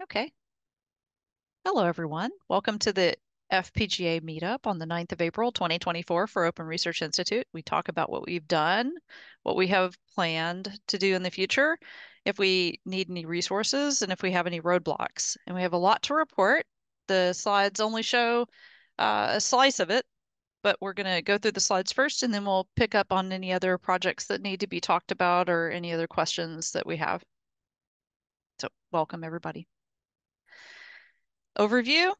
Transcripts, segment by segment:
Okay. Hello, everyone. Welcome to the FPGA meetup on the 9th of April, 2024 for Open Research Institute. We talk about what we've done, what we have planned to do in the future, if we need any resources, and if we have any roadblocks. And we have a lot to report. The slides only show uh, a slice of it, but we're going to go through the slides first, and then we'll pick up on any other projects that need to be talked about or any other questions that we have. So welcome, everybody. Overview,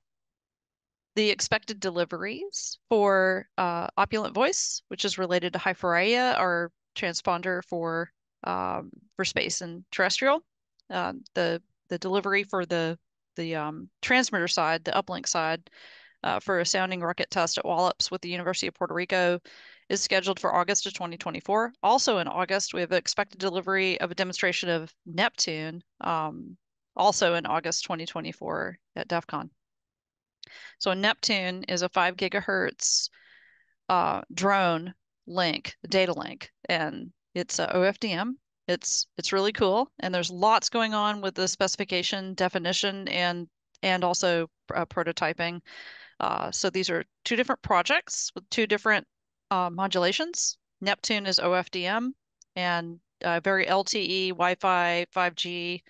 the expected deliveries for uh, Opulent Voice, which is related to Haifuraiya, our transponder for um, for space and terrestrial. Uh, the the delivery for the the um, transmitter side, the uplink side, uh, for a sounding rocket test at Wallops with the University of Puerto Rico is scheduled for August of 2024. Also in August, we have expected delivery of a demonstration of Neptune, um, also in August 2024 at DEF CON. So Neptune is a five gigahertz uh, drone link, data link, and it's a OFDM. It's it's really cool, and there's lots going on with the specification, definition, and and also uh, prototyping. Uh, so these are two different projects with two different uh, modulations. Neptune is OFDM and uh, very LTE, Wi-Fi, 5G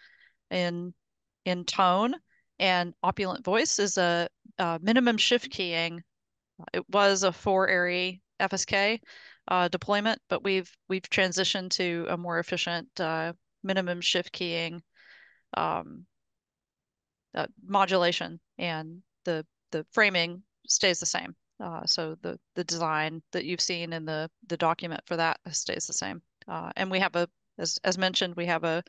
in in tone, and Opulent Voice is a uh, minimum shift keying. It was a four-ary FSK uh, deployment, but we've we've transitioned to a more efficient uh, minimum shift keying um, uh, modulation, and the the framing stays the same. Uh, so the the design that you've seen in the the document for that stays the same. Uh, and we have a as as mentioned, we have a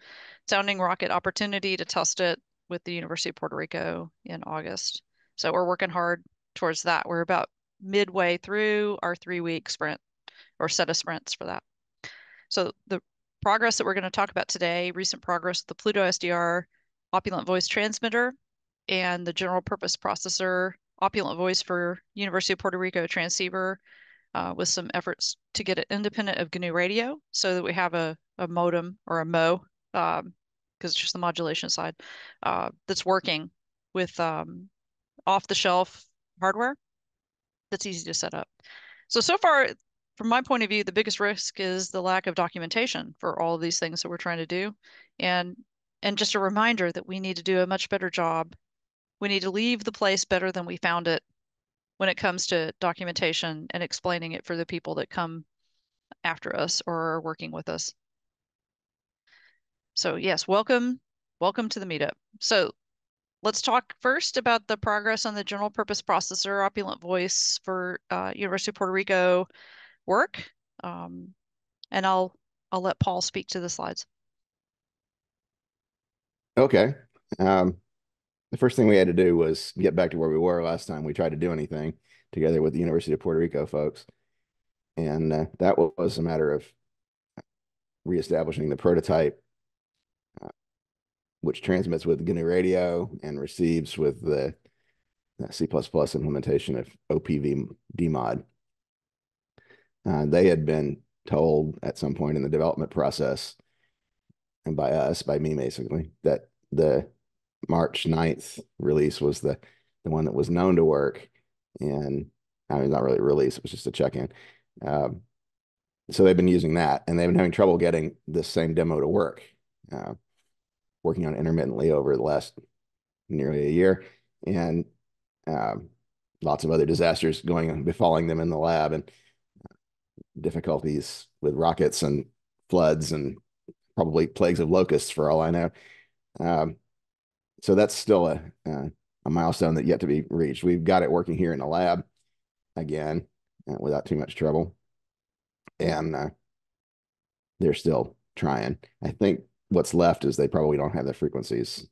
sounding rocket opportunity to test it with the University of Puerto Rico in August. So we're working hard towards that. We're about midway through our three week sprint or set of sprints for that. So the progress that we're going to talk about today, recent progress, with the Pluto SDR opulent voice transmitter and the general purpose processor opulent voice for University of Puerto Rico transceiver uh, with some efforts to get it independent of GNU radio so that we have a, a modem or a MO um, because it's just the modulation side uh, that's working with um, off the shelf hardware that's easy to set up. So, so far, from my point of view, the biggest risk is the lack of documentation for all of these things that we're trying to do. And, and just a reminder that we need to do a much better job. We need to leave the place better than we found it when it comes to documentation and explaining it for the people that come after us or are working with us. So yes, welcome, welcome to the meetup. So let's talk first about the progress on the general purpose processor opulent voice for uh, University of Puerto Rico work. Um, and I'll I'll let Paul speak to the slides. Okay. Um, the first thing we had to do was get back to where we were last time we tried to do anything together with the University of Puerto Rico folks. And uh, that was a matter of reestablishing the prototype which transmits with GNU radio and receives with the C++ implementation of OPV DMOD. Uh, they had been told at some point in the development process, and by us, by me basically, that the March 9th release was the, the one that was known to work. And I mean, not really release, it was just a check-in. Um, so they've been using that, and they've been having trouble getting this same demo to work. Uh, working on intermittently over the last nearly a year, and um, lots of other disasters going and befalling them in the lab, and difficulties with rockets and floods and probably plagues of locusts for all I know. Um, so that's still a, uh, a milestone that yet to be reached. We've got it working here in the lab again uh, without too much trouble, and uh, they're still trying. I think what's left is they probably don't have the frequencies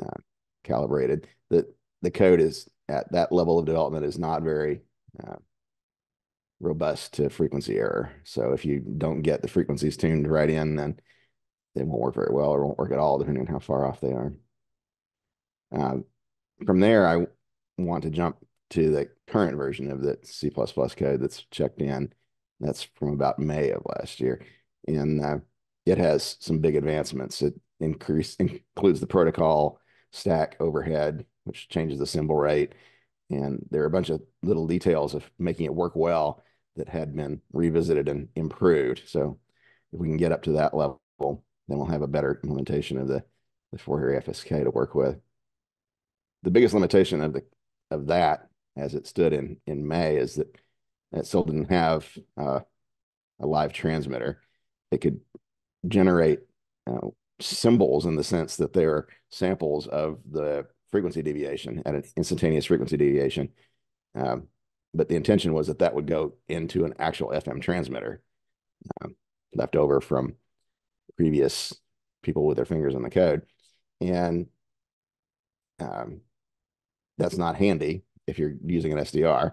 uh, calibrated. The the code is at that level of development is not very uh, robust to frequency error. So if you don't get the frequencies tuned right in, then they won't work very well or won't work at all, depending on how far off they are. Uh, from there, I want to jump to the current version of the C++ code that's checked in. That's from about May of last year. And uh, it has some big advancements. It increase includes the protocol stack overhead, which changes the symbol rate. And there are a bunch of little details of making it work well that had been revisited and improved. So if we can get up to that level, then we'll have a better implementation of the, the four-ary FSK to work with. The biggest limitation of the of that as it stood in in May is that it still didn't have uh, a live transmitter. It could generate uh, symbols in the sense that they're samples of the frequency deviation at an instantaneous frequency deviation. Um, but the intention was that that would go into an actual FM transmitter um, left over from previous people with their fingers on the code. And um, that's not handy if you're using an SDR.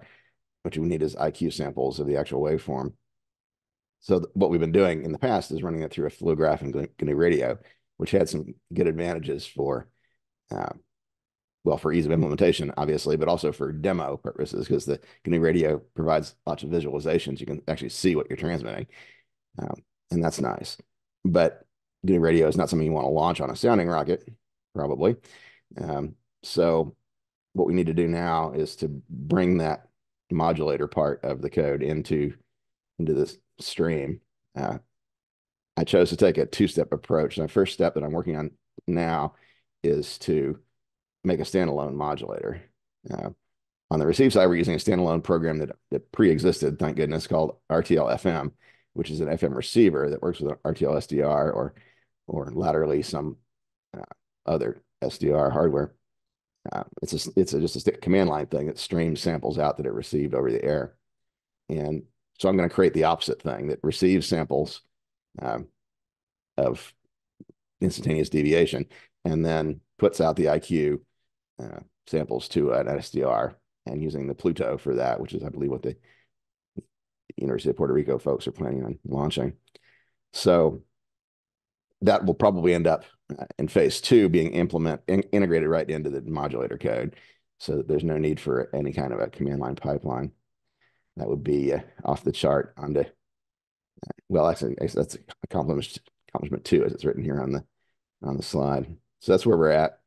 What you need is IQ samples of the actual waveform. So what we've been doing in the past is running it through a flow graph and GNU radio, which had some good advantages for, uh, well, for ease of implementation, obviously, but also for demo purposes, because the GNU radio provides lots of visualizations. You can actually see what you're transmitting, um, and that's nice. But GNU radio is not something you want to launch on a sounding rocket, probably. Um, so what we need to do now is to bring that modulator part of the code into into this stream. Uh, I chose to take a two-step approach. And the first step that I'm working on now is to make a standalone modulator. Uh, on the receive side, we're using a standalone program that, that pre-existed, thank goodness, called RTL FM, which is an FM receiver that works with an RTL SDR or or laterally some uh, other SDR hardware. Uh, it's a, it's a, just a command line thing that streams samples out that it received over the air. And so I'm going to create the opposite thing that receives samples um, of instantaneous deviation and then puts out the IQ uh, samples to an SDR and using the Pluto for that, which is, I believe, what the University of Puerto Rico folks are planning on launching. So that will probably end up in phase two being implement in, integrated right into the modulator code so there's no need for any kind of a command line pipeline. That would be uh, off the chart onto uh, well actually that's a compliment accomplishment two as it's written here on the on the slide. So that's where we're at.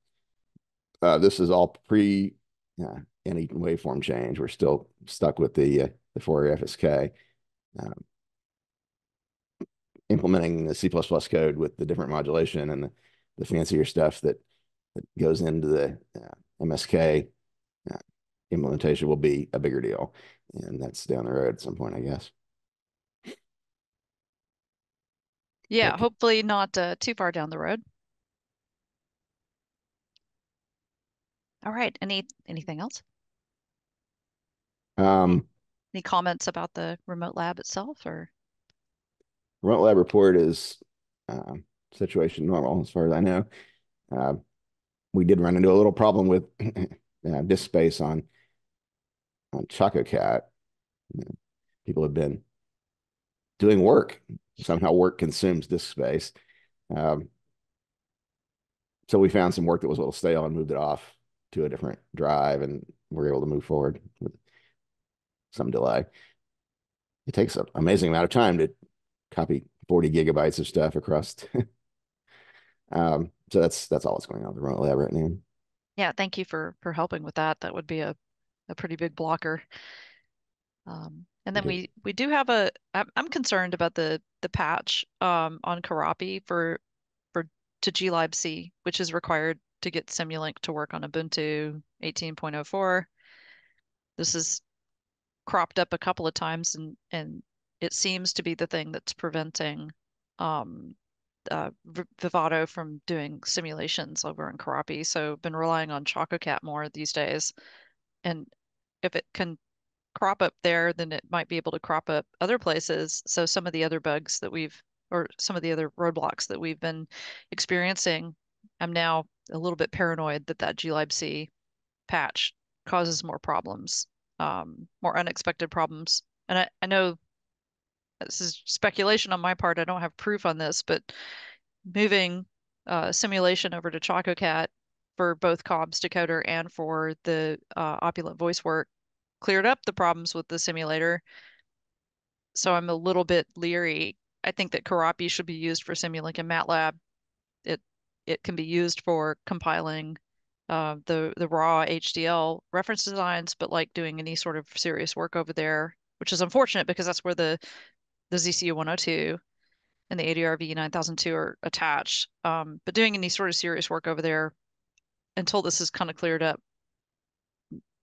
Uh, this is all pre uh, any waveform change. We're still stuck with the uh, the four-ary FSK um, implementing the C++ code with the different modulation and the, the fancier stuff that, that goes into the uh, MSK uh, implementation will be a bigger deal. And that's down the road at some point, I guess. Yeah, hopefully not uh, too far down the road. All right. Any anything else? Um, any comments about the remote lab itself or? remote lab report is uh, situation normal as far as I know. Uh, we did run into a little problem with uh, disk space on on ChocoCat. People have been doing work. Somehow work consumes disk space. Um, so we found some work that was a little stale and moved it off to a different drive and we're able to move forward with some delay. It takes an amazing amount of time to copy 40 gigabytes of stuff across. um, so that's that's all that's going on with the remote lab right now. Yeah, thank you for for helping with that. That would be a a pretty big blocker. Um, and then we we do have a. I'm concerned about the the patch um, on Keroppi for for to glibc, which is required to get Simulink to work on Ubuntu 18.04. This is cropped up a couple of times and and it seems to be the thing that's preventing um, uh, Vivado from doing simulations over in Keroppi. So been relying on ChocoCat more these days. And if it can crop up there, then it might be able to crop up other places. So some of the other bugs that we've, or some of the other roadblocks that we've been experiencing, I'm now a little bit paranoid that that glibc patch causes more problems, um, more unexpected problems. And I, I know this is speculation on my part. I don't have proof on this, but moving uh, simulation over to ChocoCat for both COBS decoder and for the uh, opulent voice work cleared up the problems with the simulator. So I'm a little bit leery. I think that Keroppi should be used for Simulink and MATLAB. It it can be used for compiling uh, the the raw HDL reference designs, but like doing any sort of serious work over there, which is unfortunate because that's where the the ZCU 102 and the ADRV 9002 are attached. Um, but doing any sort of serious work over there until this is kind of cleared up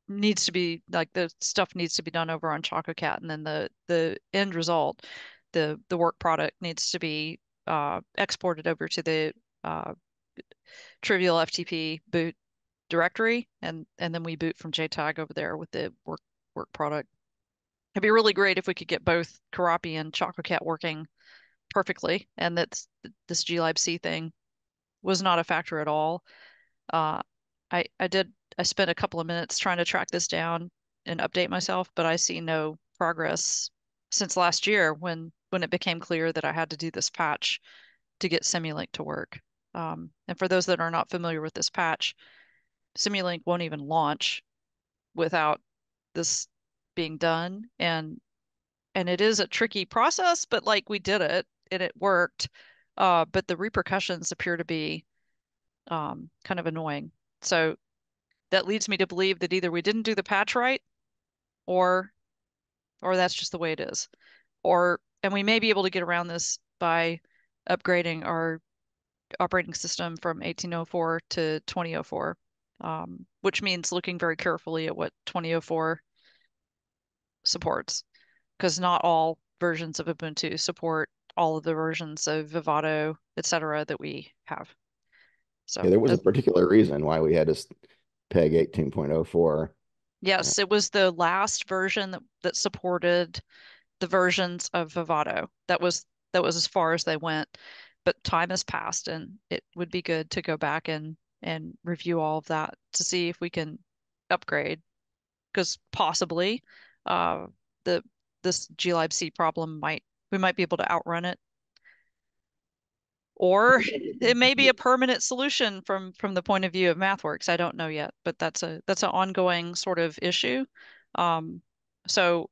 needs to be like the stuff needs to be done over on ChocoCat, and then the the end result, the the work product needs to be uh, exported over to the uh, trivial FTP boot directory, and and then we boot from JTAG over there with the work work product. It'd be really great if we could get both Keroppi and ChocoCat working perfectly, and that this glibc thing was not a factor at all. Uh, I I did I spent a couple of minutes trying to track this down and update myself, but I see no progress since last year when when it became clear that I had to do this patch to get Simulink to work. Um, and for those that are not familiar with this patch, Simulink won't even launch without this being done. And and it is a tricky process, but like we did it and it worked. Uh, but the repercussions appear to be um, kind of annoying. So that leads me to believe that either we didn't do the patch right or or that's just the way it is. Or and we may be able to get around this by upgrading our operating system from 1804 to 2004, um, which means looking very carefully at what 2004 supports, because not all versions of Ubuntu support all of the versions of Vivado, etc., that we have. So yeah, there was a particular reason why we had to peg 18.04. Yes, it was the last version that, that supported the versions of Vivado. That was that was as far as they went. But time has passed and it would be good to go back and and review all of that to see if we can upgrade. Because possibly uh the this glibc problem might we might be able to outrun it or it may be a permanent solution from from the point of view of MathWorks. I don't know yet, but that's a that's an ongoing sort of issue. Um, so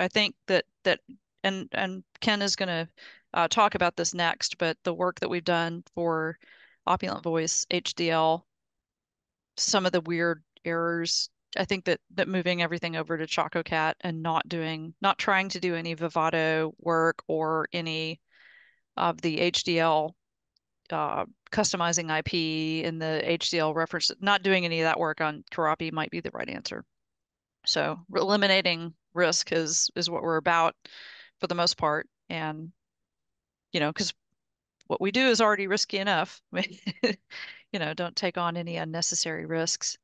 I think that that and and Ken is going to uh, talk about this next, but the work that we've done for Opulent Voice HDL, some of the weird errors. I think that that moving everything over to ChocoCat and not doing not trying to do any Vivado work or any of the HDL uh, customizing IP and the HDL reference, not doing any of that work on Keroppi might be the right answer. So eliminating risk is is what we're about for the most part. And, you know, because what we do is already risky enough. you know, don't take on any unnecessary risks.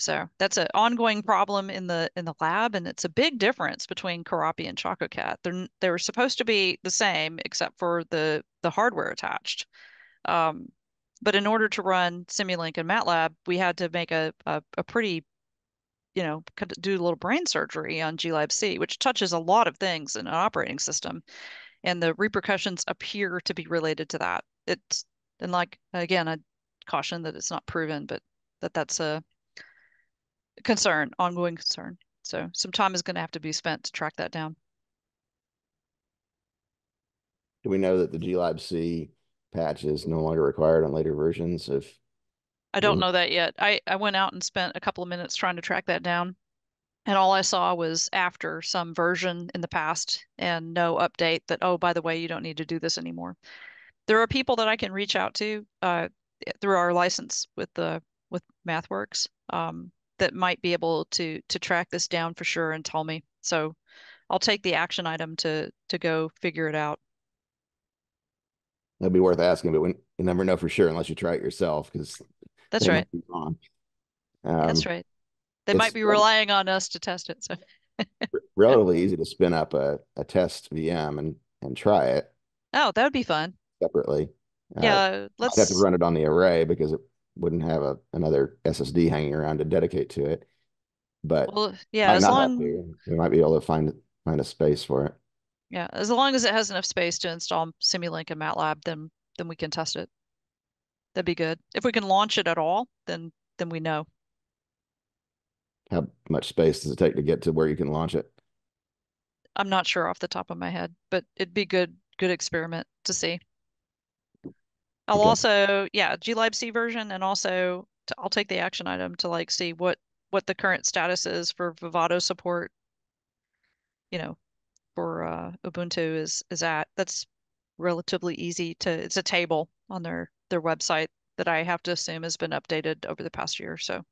So that's an ongoing problem in the in the lab, and it's a big difference between Keroppi and ChocoCat. They're they were supposed to be the same except for the the hardware attached. Um, but in order to run Simulink and MATLAB, we had to make a a, a pretty, you know, do a little brain surgery on glibc, which touches a lot of things in an operating system, and the repercussions appear to be related to that. It's and like again, I caution that it's not proven, but that that's a concern, ongoing concern. So some time is going to have to be spent to track that down. Do we know that the glibc patch is no longer required on later versions of? I don't know that yet. I, I went out and spent a couple of minutes trying to track that down. And all I saw was after some version in the past and no update that, oh, by the way, you don't need to do this anymore. There are people that I can reach out to uh, through our license with the with MathWorks. Um, that might be able to to track this down for sure and tell me. So I'll take the action item to to go figure it out. That'd be worth asking, but we, you never know for sure unless you try it yourself. Because that's right. Um, that's right. They might be relying on us to test it. So relatively easy to spin up a, a test VM and and try it. Oh, that would be fun. Separately. Yeah, uh, let's have to run it on the array because it wouldn't have a another SSD hanging around to dedicate to it. But well, yeah, as long we might be able to find find a space for it. Yeah, as long as it has enough space to install Simulink and MATLAB, then then we can test it. That'd be good. If we can launch it at all, then then we know. How much space does it take to get to where you can launch it? I'm not sure off the top of my head, but it'd be good good experiment to see. I'll okay. also, yeah, glibc version and also to, I'll take the action item to like see what what the current status is for Vivado support, you know, for uh, Ubuntu is is at. That's relatively easy to. It's a table on their their website that I have to assume has been updated over the past year or so.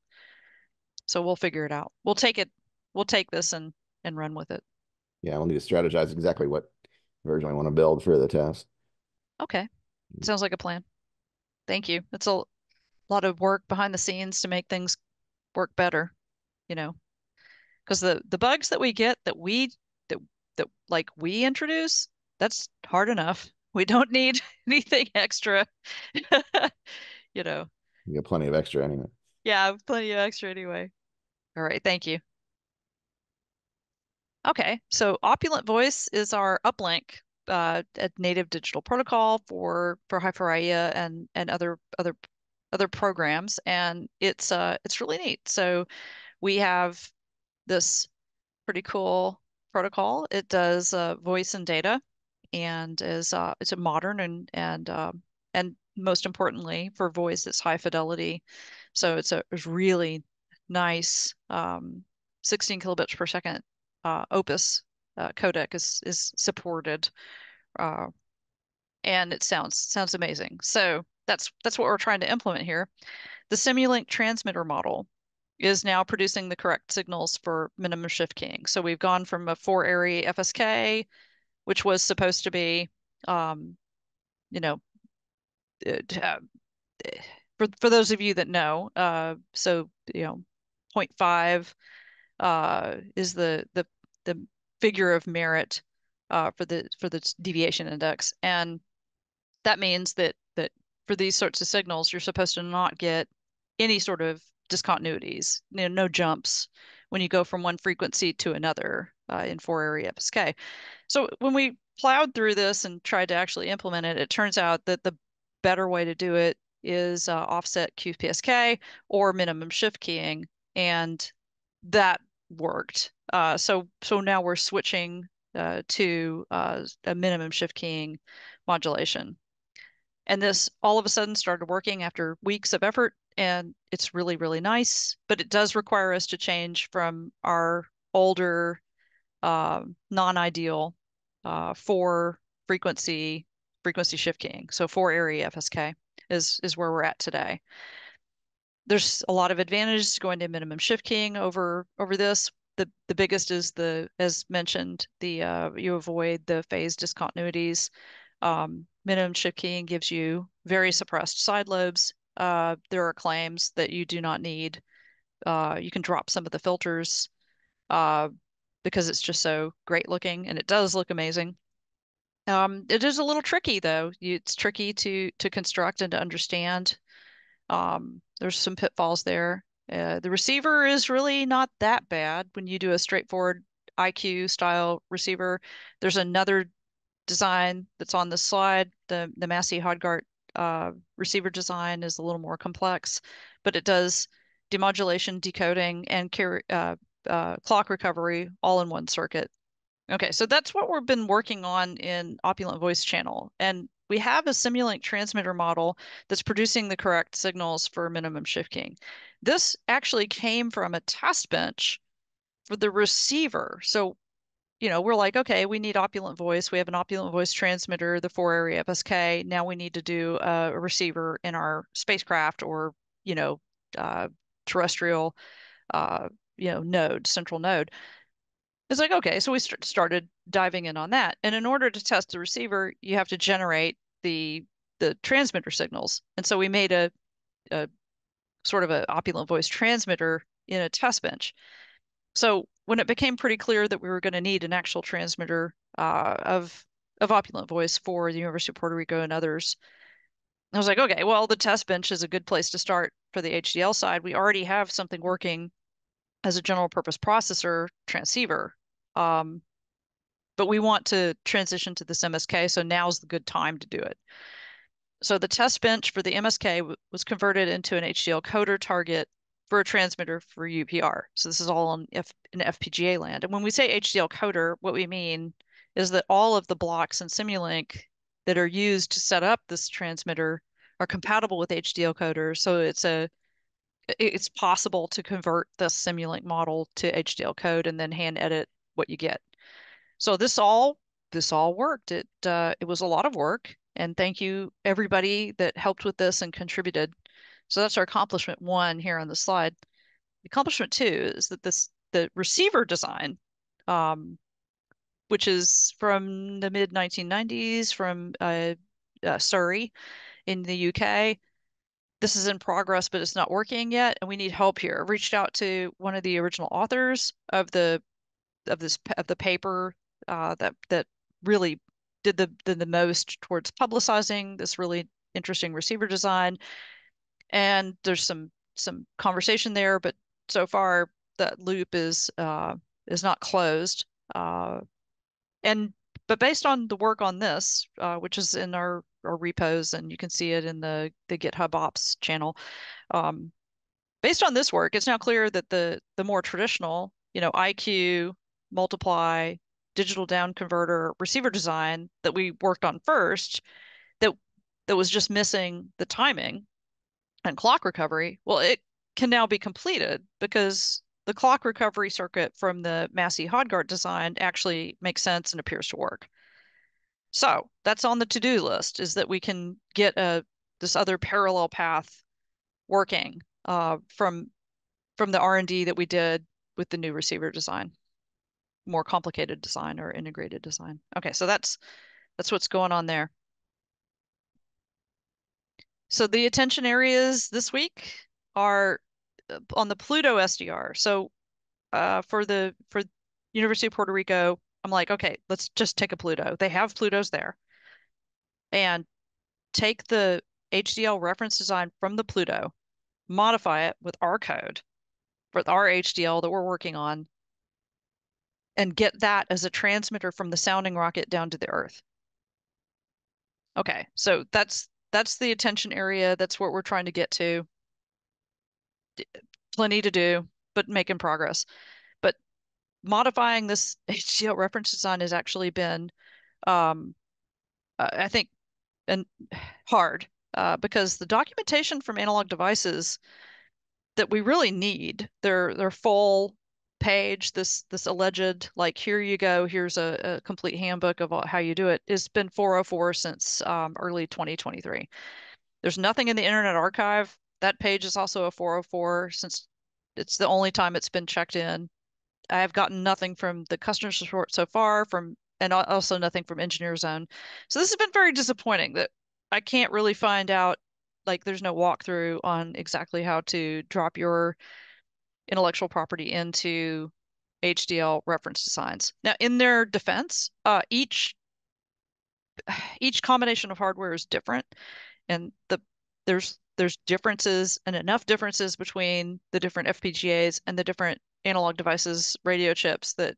So we'll figure it out. We'll take it. We'll take this and and run with it. Yeah, we'll need to strategize exactly what version I want to build for the test. Okay, sounds like a plan. Thank you. It's a lot of work behind the scenes to make things work better, you know, because the the bugs that we get that we that that like we introduce, that's hard enough. We don't need anything extra, you know. You got plenty of extra anyway. Yeah, plenty of extra anyway. All right, thank you. Okay, so Opulent Voice is our uplink, uh, a native digital protocol for for Haifuraiya and and other other other programs, and it's uh it's really neat. So we have this pretty cool protocol. It does uh, voice and data, and is uh, it's a modern and and um, and most importantly for voice, it's high fidelity. So it's a it's really nice um, 16 kilobits per second uh, Opus uh, codec is is supported, uh, and it sounds sounds amazing. So that's that's what we're trying to implement here. The Simulink transmitter model is now producing the correct signals for minimum shift keying. So we've gone from a four-ary FSK, which was supposed to be, um, you know, uh, for for those of you that know, uh, so you know, 0.5 uh, is the the the figure of merit uh, for the for the deviation index, and that means that that for these sorts of signals, you're supposed to not get any sort of discontinuities, you know, no jumps when you go from one frequency to another uh, in four-ary FSK. So when we plowed through this and tried to actually implement it, it turns out that the better way to do it is uh, offset QPSK or minimum shift keying, and that worked. Uh, so so now we're switching uh, to uh, a minimum shift keying modulation. And this all of a sudden started working after weeks of effort, and it's really, really nice. But it does require us to change from our older, uh, non-ideal uh, four frequency frequency shift keying. So four-ary FSK is is where we're at today there's a lot of advantages going to minimum shift keying over over this. The the biggest is the as mentioned the uh, you avoid the phase discontinuities. Um, minimum shift keying gives you very suppressed side lobes. Uh, there are claims that you do not need. Uh, you can drop some of the filters uh, because it's just so great looking, and it does look amazing. Um, it is a little tricky though. It's tricky to to construct and to understand. Um, there's some pitfalls there. Uh, the receiver is really not that bad when you do a straightforward IQ style receiver. There's another design that's on the slide. The the Massey Hodgart uh, receiver design is a little more complex, but it does demodulation, decoding, and carry, uh, uh, clock recovery all in one circuit. Okay, so that's what we've been working on in Opulent Voice Channel. And we have a Simulink transmitter model that's producing the correct signals for minimum shift keying. This actually came from a test bench for the receiver. So, you know, we're like, okay, we need opulent voice. We have an opulent voice transmitter, the four-ary FSK. Now we need to do a, receiver in our spacecraft or, you know, uh, terrestrial, uh, you know, node, central node. It's like, okay, so we st started diving in on that. And in order to test the receiver, you have to generate the the transmitter signals. And so we made a, a sort of an opulent voice transmitter in a test bench. So when it became pretty clear that we were going to need an actual transmitter uh, of of opulent voice for the University of Puerto Rico and others, I was like, okay, well, the test bench is a good place to start for the HDL side. We already have something working as a general purpose processor transceiver. Um, but we want to transition to this MSK, so now's the good time to do it. So the test bench for the MSK was converted into an HDL coder target for a transmitter for UPR. So this is all on F in FPGA land. And when we say HDL coder, what we mean is that all of the blocks in Simulink that are used to set up this transmitter are compatible with HDL coder. So it's a it's possible to convert the Simulink model to HDL code and then hand edit what you get. So this all this all worked. It uh, it was a lot of work, and thank you everybody that helped with this and contributed. So that's our accomplishment one here on the slide. Accomplishment two is that this the receiver design, um, which is from the mid 1990s from uh, uh, Surrey in the UK. This is in progress, but it's not working yet, and we need help here. I reached out to one of the original authors of the of this of the paper uh, that that really did the did the most towards publicizing this really interesting receiver design. And there's some some conversation there, but so far that loop is uh, is not closed. Uh, and but based on the work on this, uh, which is in our our repos, and you can see it in the the GitHub Ops channel. Um, based on this work, it's now clear that the the more traditional, you know, IQ, multiply, digital down converter, receiver design that we worked on first, that that was just missing the timing and clock recovery. Well, it can now be completed because the clock recovery circuit from the Massey Hodgart design actually makes sense and appears to work. So that's on the to-do list is that we can get a this other parallel path working uh, from from the R&D that we did with the new receiver design, more complicated design or integrated design. Okay, so that's that's what's going on there. So the attention areas this week are on the Pluto SDR. So uh, for the for University of Puerto Rico, I'm like, okay, let's just take a Pluto. They have Plutos there. And take the HDL reference design from the Pluto, modify it with our code, with our HDL that we're working on, and get that as a transmitter from the sounding rocket down to the Earth. Okay, so that's that's the attention area. That's what we're trying to get to plenty to do, but making progress. But modifying this HDL reference design has actually been, um, I think, and hard uh, because the documentation from analog devices that we really need, their their full page, this this alleged like here you go, here's a, a complete handbook of how you do it, it, has been 404 since um, early 2023. There's nothing in the Internet Archive that page is also a 404 since it's the only time it's been checked in. I have gotten nothing from the customer support so far from and also nothing from Engineer Zone. So this has been very disappointing that I can't really find out like there's no walkthrough on exactly how to drop your intellectual property into HDL reference designs. Now in their defense, uh, each each combination of hardware is different and the there's there's differences and enough differences between the different FPGAs and the different analog devices, radio chips that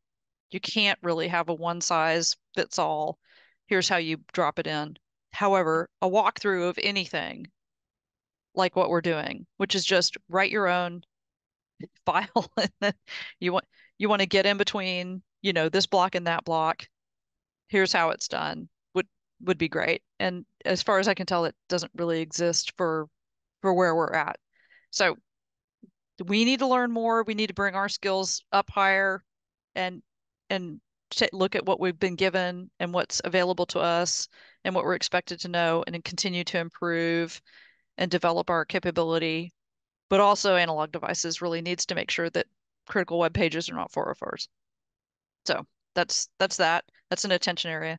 you can't really have a one size fits all. Here's how you drop it in. However, a walkthrough of anything like what we're doing, which is just write your own file and you want you want to get in between, you know, this block and that block. Here's how it's done would would be great. And as far as I can tell, it doesn't really exist for for where we're at. So we need to learn more. We need to bring our skills up higher and and look at what we've been given and what's available to us and what we're expected to know and continue to improve and develop our capability. But also analog devices really needs to make sure that critical web pages are not 404s. So that's that's that. That's an attention area.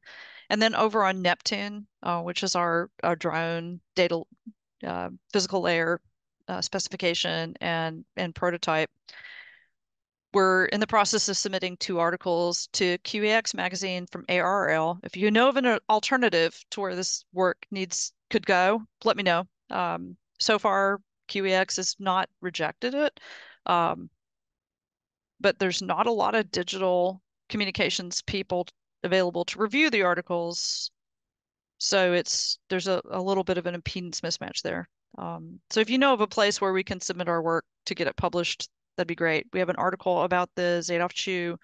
And then over on Neptune, uh, which is our, our drone data uh, physical layer uh, specification and and prototype. We're in the process of submitting two articles to QEX magazine from ARRL. If you know of an alternative to where this work needs could go, let me know. Um, so far, QEX has not rejected it, um, but there's not a lot of digital communications people available to review the articles so it's there's a, a little bit of an impedance mismatch there. Um, so if you know of a place where we can submit our work to get it published, that'd be great. We have an article about the Zadoff Chu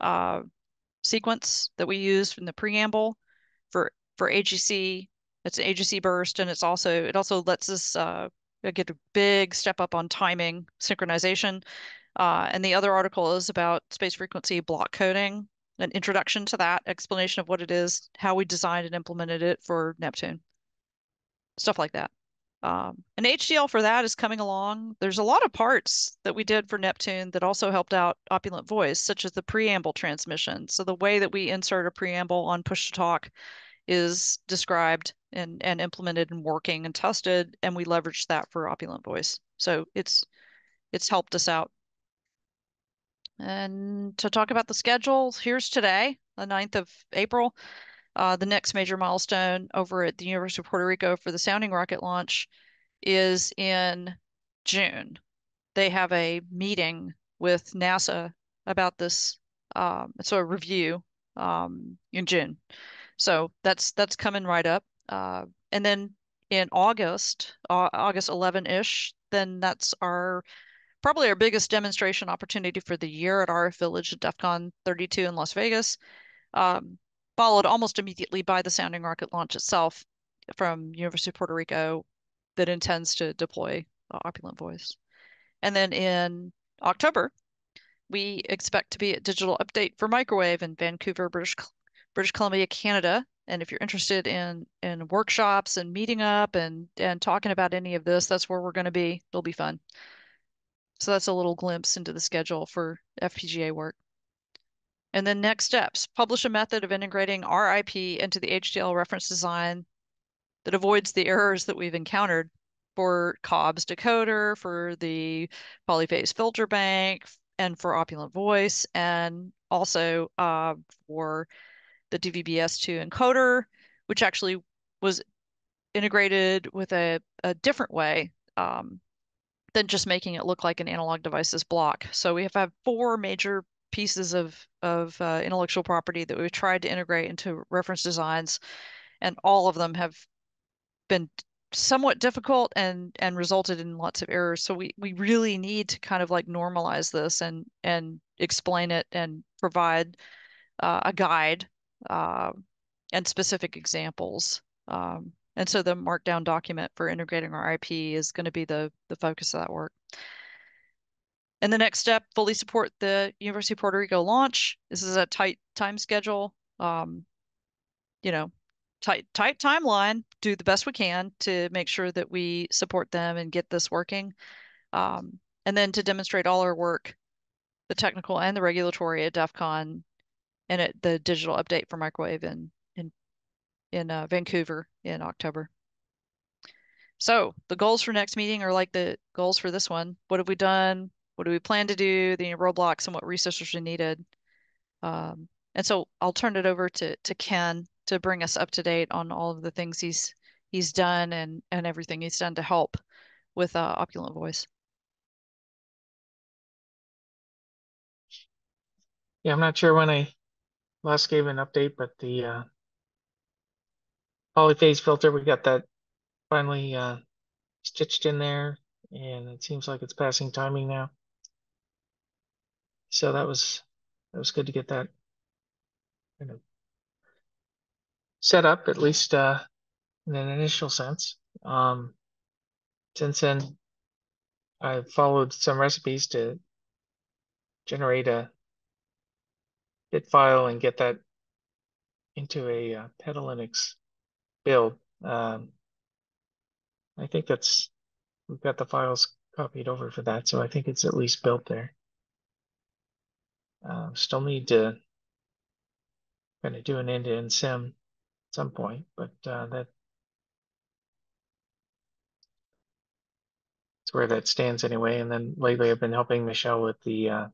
uh, sequence that we used in the preamble for for AGC. It's an AGC burst, and it's also it also lets us uh, I get a big step up on timing synchronization. Uh, and the other article is about space frequency block coding, an introduction to that, explanation of what it is, how we designed and implemented it for Neptune, stuff like that. Um, and HDL for that is coming along. There's a lot of parts that we did for Neptune that also helped out Opulent Voice, such as the preamble transmission. So the way that we insert a preamble on push to talk is described and, and implemented and working and tested, and we leveraged that for Opulent Voice. So it's it's helped us out. And to talk about the schedule, here's today, the 9th of April. Uh, the next major milestone over at the University of Puerto Rico for the sounding rocket launch is in June. They have a meeting with NASA about this. Um, so a review um, in June. So that's that's coming right up. Uh, and then in August, uh, August 11-ish, then that's our probably our biggest demonstration opportunity for the year at RF Village at DEF CON 32 in Las Vegas. Um, followed almost immediately by the sounding rocket launch itself from University of Puerto Rico that intends to deploy Opulent Voice. And then in October, we expect to be at Digital Update for Microwave in Vancouver, British British Columbia, Canada. And if you're interested in in workshops and meeting up and and talking about any of this, that's where we're going to be. It'll be fun. So that's a little glimpse into the schedule for FPGA work. And then next steps, publish a method of integrating RIP into the HDL reference design that avoids the errors that we've encountered for COBS decoder, for the polyphase filter bank, and for Opulent Voice, and also uh, for the DVB-S2 encoder, which actually was integrated with a, a different way um, than just making it look like an analog devices block. So we have, have four major pieces of of uh, intellectual property that we've tried to integrate into reference designs, and all of them have been somewhat difficult and and resulted in lots of errors. So we we really need to kind of like normalize this and and explain it and provide uh, a guide uh, and specific examples. Um, and so the markdown document for integrating our IP is going to be the the focus of that work. And the next step, fully support the University of Puerto Rico launch. This is a tight time schedule. Um, you know, tight tight timeline. Do the best we can to make sure that we support them and get this working. Um, and then to demonstrate all our work, the technical and the regulatory at DEF CON and at the digital update for microwave in in in uh, Vancouver in October. So the goals for next meeting are like the goals for this one. What have we done? what do we plan to do, the roadblocks, and what resources are needed. Um, and so I'll turn it over to to Ken to bring us up to date on all of the things he's he's done and and everything he's done to help with uh, Opulent Voice. Yeah, I'm not sure when I last gave an update, but the uh, polyphase filter, we got that finally uh, stitched in there, and it seems like it's passing timing now so that was that was good to get that kind of set up at least uh, in an initial sense. Um, since then, I've followed some recipes to generate a bit file and get that into a uh, Linux build. Um, I think that's we've got the files copied over for that, so I think it's at least built there. Uh, still need to kind of do an end-to-end sim at some point, but uh, that's where that stands anyway. And then lately I've been helping Michelle with the uh,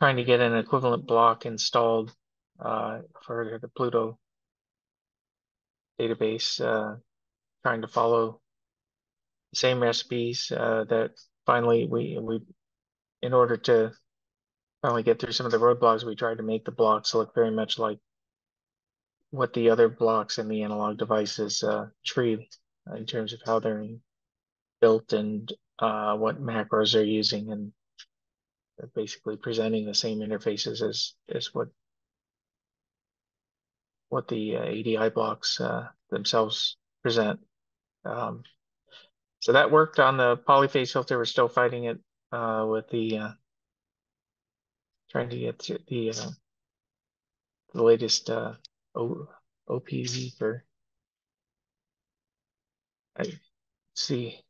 trying to get an equivalent block installed uh, for the Pluto database, uh, trying to follow the same recipes uh, that finally we we in order to finally get through some of the roadblocks, we tried to make the blocks look very much like what the other blocks in the analog devices uh, tree uh, in terms of how they're built and uh, what macros they're using and basically presenting the same interfaces as as what what the uh, ADI blocks uh, themselves present. Um, So that worked on the polyphase filter. We're still fighting it uh, with the uh, trying to get to the uh, the latest uh, o OPV for. I see.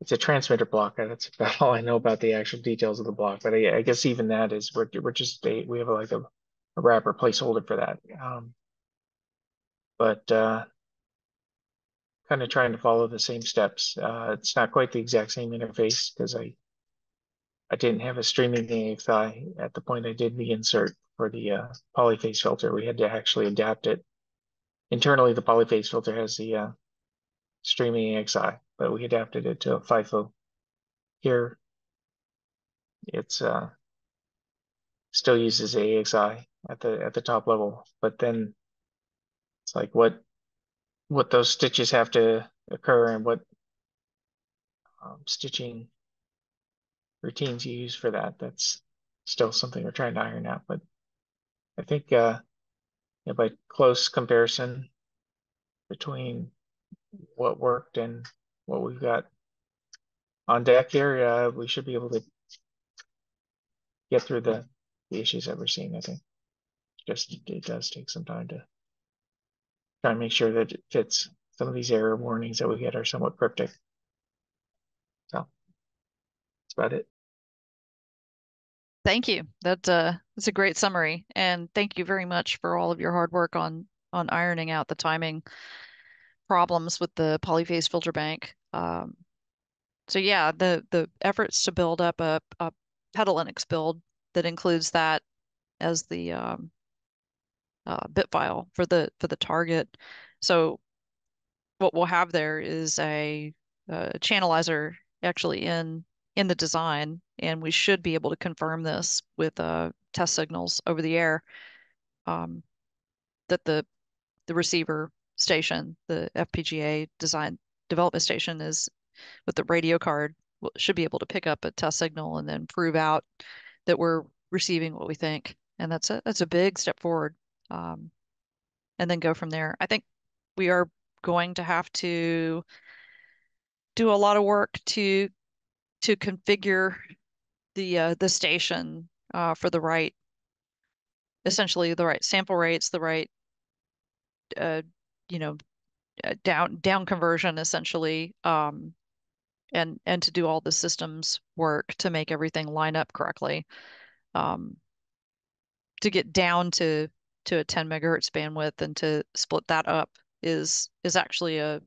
It's a transmitter block. That's about all I know about the actual details of the block. But I, I guess even that is we're we're just we have like a, a wrapper placeholder for that. Um, but uh, kind of trying to follow the same steps. Uh, it's not quite the exact same interface because I I didn't have a streaming AXI at the point I did the insert for the uh, polyphase filter. We had to actually adapt it. Internally, the polyphase filter has the uh, streaming AXI, but we adapted it to a FIFO. Here, it's uh, still uses AXI at the at the top level, but then it's like what what those stitches have to occur and what um, stitching routines you use for that. That's still something we're trying to iron out. But I think uh, yeah, by close comparison between what worked and what we've got on deck here, uh, we should be able to get through the, the issues that we're seeing, I think. Just it does take some time to try and make sure that it fits. Some of these error warnings that we get are somewhat cryptic. So that's about it. Thank you. That uh, that's a great summary, and thank you very much for all of your hard work on on ironing out the timing problems with the polyphase filter bank. Um, so yeah, the the efforts to build up a, a PetaLinux build that includes that as the um, uh, bit file for the for the target. So what we'll have there is a, a channelizer actually in in the design, and we should be able to confirm this with uh, test signals over the air um, that the the receiver station, the FPGA design development station, is with the radio card should be able to pick up a test signal and then prove out that we're receiving what we think, and that's a that's a big step forward um, and then go from there. I think we are going to have to do a lot of work to to configure the uh, the station uh, for the right, essentially the right sample rates, the right, uh, you know, uh, down down conversion essentially, um, and and to do all the systems work to make everything line up correctly, um, to get down to to a 10 megahertz bandwidth and to split that up is is actually a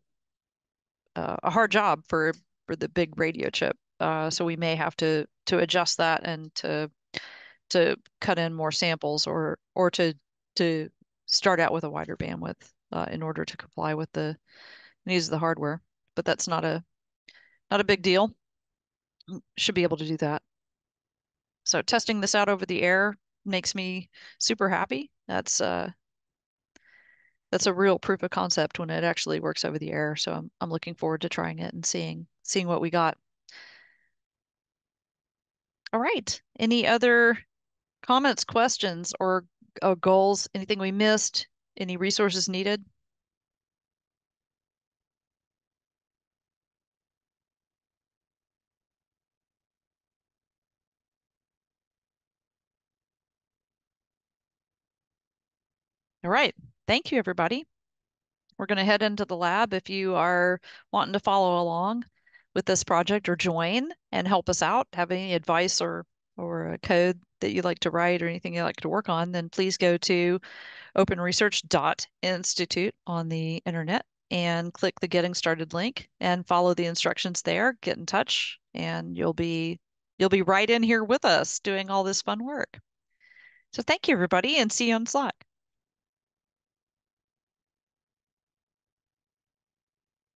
a hard job for for the big radio chip. Uh, so we may have to to adjust that and to to cut in more samples or or to to start out with a wider bandwidth uh, in order to comply with the needs of the hardware. But that's not a not a big deal. Should be able to do that. So testing this out over the air makes me super happy. That's uh that's a real proof of concept when it actually works over the air. So I'm I'm looking forward to trying it and seeing seeing what we got. All right. Any other comments, questions, or uh, goals? Anything we missed? Any resources needed? All right. Thank you, everybody. We're going to head into the lab. If you are wanting to follow along with this project or join and help us out, have any advice or or a code that you'd like to write or anything you'd like to work on, then please go to openresearch.institute on the internet and click the getting started link and follow the instructions there. Get in touch and you'll be you'll be right in here with us doing all this fun work. So thank you everybody and see you on Slack.